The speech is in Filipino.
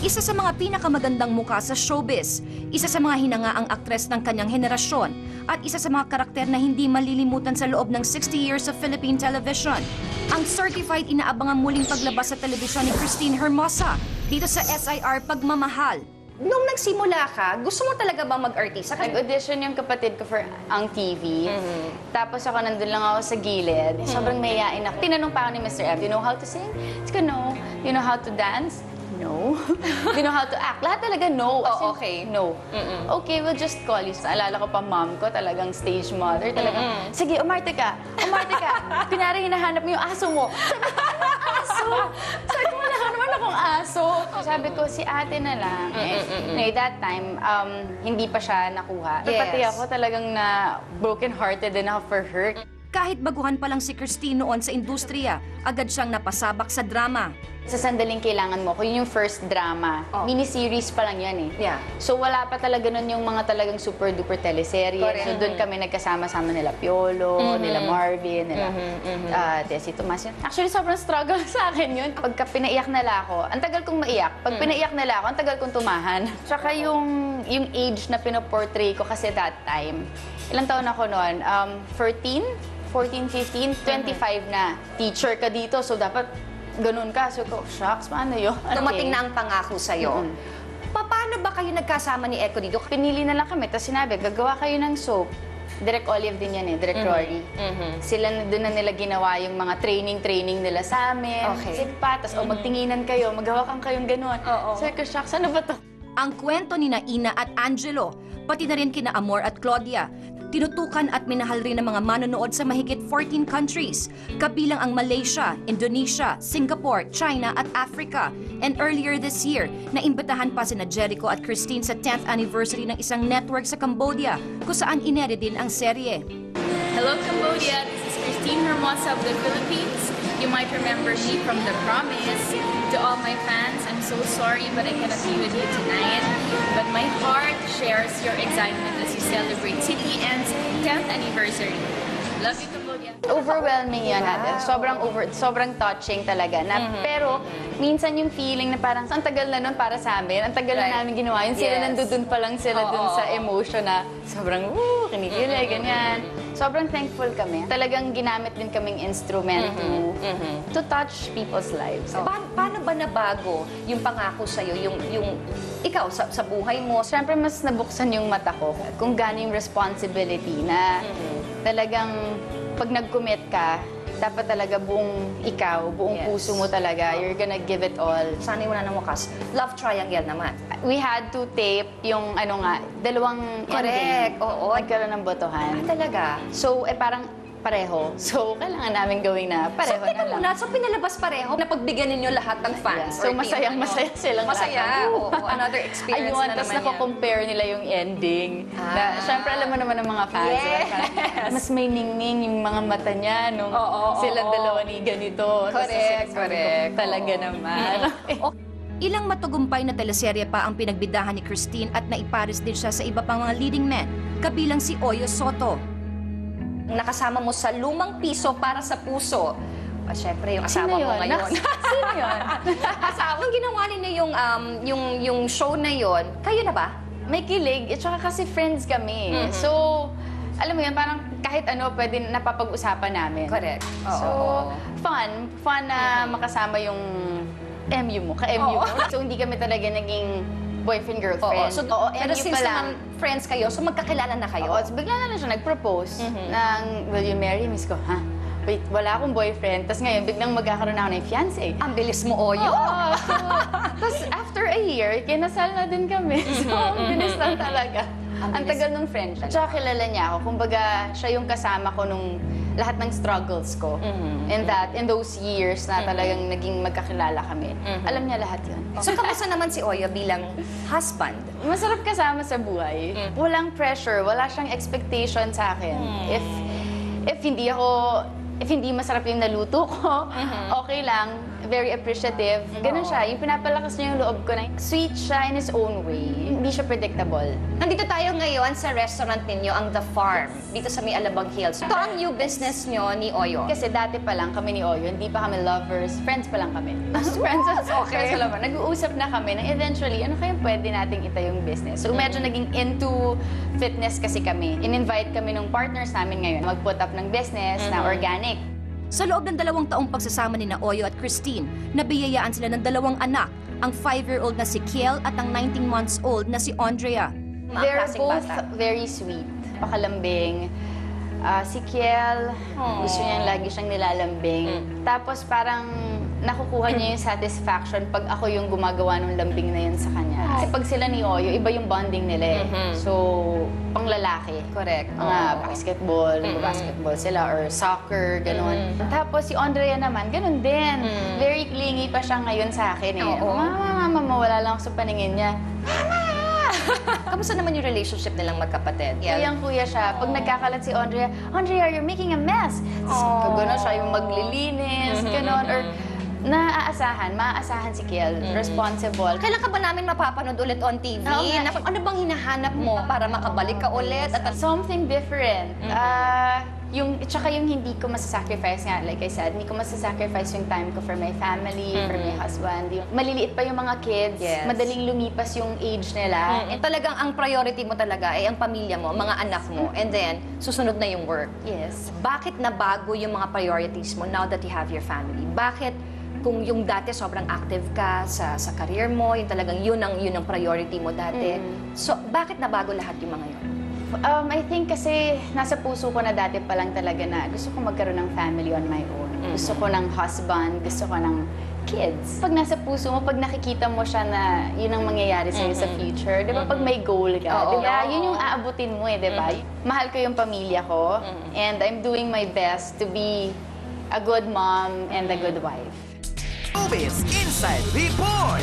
Isa sa mga pinakamagandang muka sa showbiz, isa sa mga hinangaang aktres ng kanyang henerasyon, at isa sa mga karakter na hindi malilimutan sa loob ng 60 years of Philippine television. Ang certified inaabangang muling paglabas sa telebisyon ni Christine Hermosa dito sa SIR Pagmamahal. Nung nagsimula ka, gusto mo talaga bang mag-artista? Kasi Nag-audition yung kapatid ko for ang TV. Tapos ako nandun lang ako sa gilid. Sobrang mayayain ako. Tinanong pa ako ni Mr. F, you know how to sing? Ko, no. You know how to dance? No. you know how to act? Lahat talaga no. As Oh, in, okay. No. Okay, we'll just call you. Alala ko pa mom ko, talagang stage mother. Talagang, sige, umarte ka. Umarte ka. Kunyari, hinahanap mo yung aso mo. Sabi ko, "Anong aso? Sabi ko, wala ka naman akong aso. Sabi ko, si ate na lang. Eh, that time, um, hindi pa siya nakuha. Yes. Pati ako talagang na broken-hearted din ako for her. Kahit baguhan pa lang si Christine noon sa industriya, agad siyang napasabak sa drama. Sa sandaling kailangan mo ko, yun yung first drama. Oh. Miniseries pa lang yan eh. Yeah. So wala pa talaga nun yung mga talagang super duper teleserye. Correct. So doon kami nagkasama-sama nila Piolo, nila Marvin, nila ah, Tessie Tomas. Actually, sobrang struggle sa akin yun. Pagka pinaiyak nala ako, ang tagal kong maiyak. Pag pinaiyak nala ako, ang tagal kong tumahan. Tsaka yung, yung age na pinoportray ko kasi that time, ilang taon ako noon? Um, 14? 14, 15, 25 na. Teacher ka dito, so dapat ganun ka. So ko, shucks, paano yun? dumating na ang pangako sa'yo. Mm-mm. Pa- Paano ba kayo nagkasama ni Echo dito? Pinili na lang kami, tapos sinabi, gagawa kayo ng soap. Direct Olive din yan eh, Direct Rory. Sila na doon na nila ginawa yung mga training-training nila sa amin. Okay. Sige pa, tapos oh, magtinginan kayo, magawa kang kayong ganun. Oo. Sabi ko, shucks, ano ba to? Ang kwento ni Ina at Angelo, pati na rin kina Amor at Claudia, tinutukan at minahal rin ng mga manonood sa mahigit 14 countries, kabilang ang Malaysia, Indonesia, Singapore, China at Africa. And earlier this year, naimbitahan pa sina Jericho at Christine sa 10th anniversary ng isang network sa Cambodia, kung saan inere din ang serye. Hello, Cambodia. This is Christine Hermosa of the Philippines. You might remember me from The Promise. To all my fans, I'm so sorry, but I cannot be with you tonight. But my heart shares your excitement as you celebrate City End's 10th anniversary. Love you, Cambodia. Overwhelming yan natin. Sobrang over, sobrang touching talaga. Na, Mm-hmm. Pero, minsan yung feeling na parang, ang tagal na nun para sa amin. Ang tagal Right. na namin ginawa yun. Sila Yes. nandun pa lang sila dun Oo, sa emotion na sobrang, woo, kinikilig, ganyan. Sobrang thankful kami. Talagang ginamit din kaming instrument to, to touch people's lives. Pa- paano ba nabago yung pangako sa'yo? Yung, yung ikaw, sa, sa buhay mo, Siyempre, mas nabuksan yung mata ko kung gaano yung responsibility na talagang pag nag-commit ka, dapat talaga buong ikaw, buong Yes. puso mo talaga, you're gonna give it all. sanay mo na ng wakas. Love triangle naman. We had to tape yung ano nga, dalawang Correct, ending. oo. Nagkaroon ng botohan. Ah, talaga? So, eh parang pareho. So, kailangan namin gawin na So, pareho teka na lang. muna, so pinalabas pareho na pagbigyan ninyo lahat ng fans. Yeah. So, team, masayang ano? masaya silang Masaya, lahat. oo, another experience Ayun, na tapos naman yan. nako-compare nila yung ending. Na, Ah. syempre, alam mo naman ng mga fans. Yes. diba? Mas may ningning yung mga mata niya nung Oo, oo, silang oo. dalawa ni ganito. Correct, ko, correct. Talaga Oo. naman. O, ilang matagumpay na teleserye pa ang pinagbidahan ni Christine at naipares din siya sa iba pang mga leading men, kabilang si Oyo Soto. Nakasama mo sa lumang piso para sa puso. Ah, Siyempre, yung asawa mo ngayon. Sino yun? asawa, nung ginawa ninyo yung, um, yung, yung show na yon, kayo na ba? may kilig, at saka kasi friends kami. Mm-hmm. So, alam mo yun, parang kahit ano pwede napapag-usapan namin. Correct. Oo, So, fun. Fun na makasama yung MU mo, ka-MU mo. So, hindi kami talaga naging Oo, boyfriend-girlfriend. so, Oo, pero MU since naman friends kayo, so magkakilala na kayo. Oo, so bigla na lang siya nag-propose ng, will you marry me? Miss ko, ha? Wait, wala akong boyfriend. Tapos ngayon, biglang magkakaroon ako ng fiancé. Ang bilis mo, Oyo. Oo. So, tapos after a year, kinasal na din kami. So, ang bilis lang talaga. Ang Ang bilis. tagal ng friendship. At saka kilala niya ako. Kumbaga, siya yung kasama ko nung lahat ng struggles ko. In that, in those years na talagang naging magkakilala kami. Alam niya lahat yun. So, kamusta naman si Oyo bilang husband? Masarap kasama sa buhay. Walang pressure, wala siyang expectation sa akin. If if hindi ako if hindi masarap yung naluto ko, okay lang. very appreciative. Ganun siya. Yung pinapalakas niya yung loob ko na sweet siya in his own way. Hindi siya predictable. Nandito tayo ngayon sa restaurant ninyo, ang The Farm, dito sa may Alabang Hills. Ito ang new business nyo ni Oyo. Kasi dati pa lang kami ni Oyo, hindi pa kami lovers, friends pa lang kami. friends, okay. friends pa lang. Nag-uusap na kami na eventually, ano kaya pwede nating itayong business? So medyo naging into fitness kasi kami. In-invite kami ng partners namin ngayon mag-put up ng business na organic. Sa loob ng dalawang taong pagsasama ni na Oyo at Christine, nabiyayaan sila ng dalawang anak, ang 5-year-old na si Kiel at ang 19 months old na si Andrea. Mga They're both bata. very sweet. Pakalambing. Ah, si Kiel, gusto niyang lagi siyang nilalambing. Tapos parang nakukuha niya yung satisfaction pag ako yung gumagawa ng lambing na yun sa kanya. Kasi pag sila ni Oyo, iba yung bonding nila eh. So, pang lalaki. Correct. Mga basketball, basketball sila or soccer, ganun. Tapos si Andrea naman, ganun din. Very clingy pa siya ngayon sa akin eh. Oo. Mama, mama, mawala lang ako sa paningin niya. Kamusta naman yung relationship nilang magkapatid? Kuyang-kuya siya. Pag nagkakalat si Andrea, Andrea, you're making a mess. Tapos gano'n siya, yung maglilinis, gano'n. Or naaasahan, maaasahan si Kiel, responsible. Kailan ka ba namin mapapanood ulit on TV? Oo nga. Na- ano bang hinahanap mo para makabalik ka ulit? At Something different. Ah, yung, tsaka yung hindi ko masasacrifice nga, like I said, hindi ko masasacrifice yung time ko for my family, for my husband. Yung, maliliit pa yung mga kids, Yes. madaling lumipas yung age nila. Eh, talagang ang priority mo talaga ay ang pamilya mo, mga anak mo, and then susunod na yung work. Yes. Bakit nabago yung mga priorities mo now that you have your family? Bakit kung yung dati sobrang active ka sa sa career mo, yung talagang yun ang yun ang priority mo dati. So, bakit nabago lahat yung mga yun? Um, I think kasi nasa puso ko na dati pa lang talaga na gusto ko magkaroon ng family on my own. Gusto ko ng husband, gusto ko ng kids. Pag nasa puso mo, pag nakikita mo siya na yun ang mangyayari sa'yo sa future, di ba? Pag may goal ka, Oo. di ba? Yun yung aabutin mo eh, di ba? Mahal ko yung pamilya ko and I'm doing my best to be a good mom and a good wife. Showbiz Inside Report!